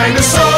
dinosaur.